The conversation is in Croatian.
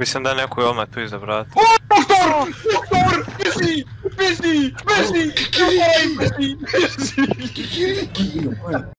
Mislim da je neko je odmah tu iza brata. Doktor! Doktor! Beži! Beži! Beži! Beži! Beži! Beži!